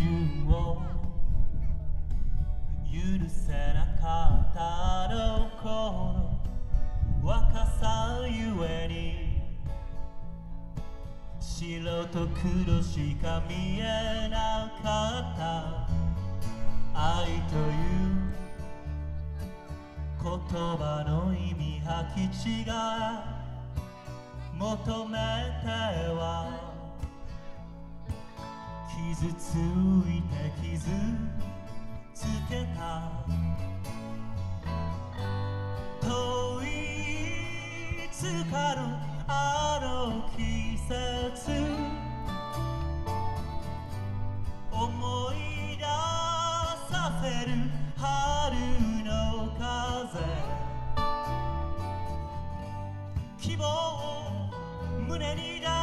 順を許せなかったあの頃若さゆえに白と黒しか見えなかった。愛という言葉の意味履き違え求めては傷ついて傷つけた。遠いいつかのあの季節思い出させる春の風。希望を胸に抱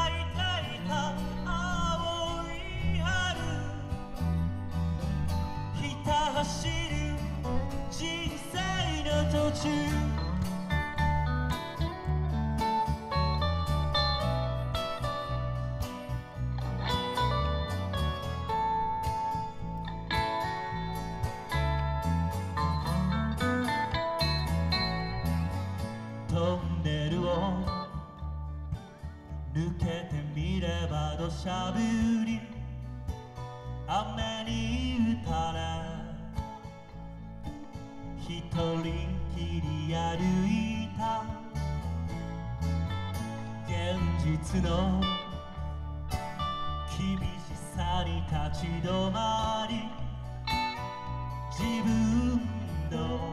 抜けてみれば土砂降り。雨に打たれ。一人きり歩いた。現実の厳しさに立ち止まり。自分の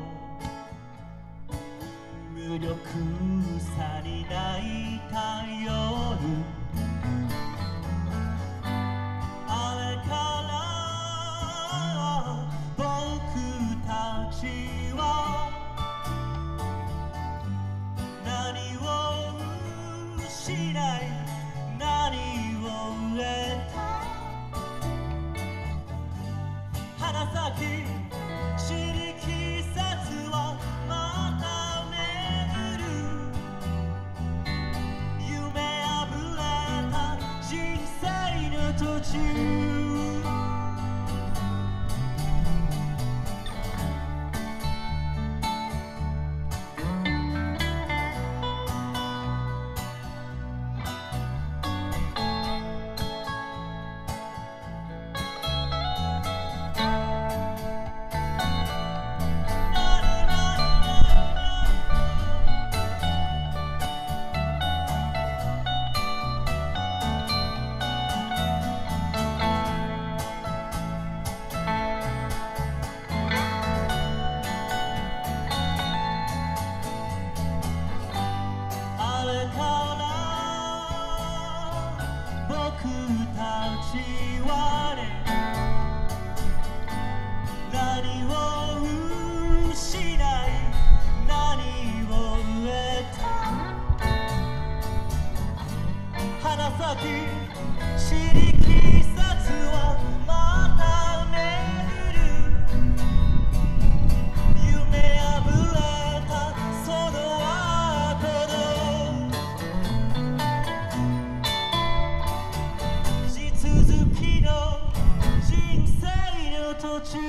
生のたち途中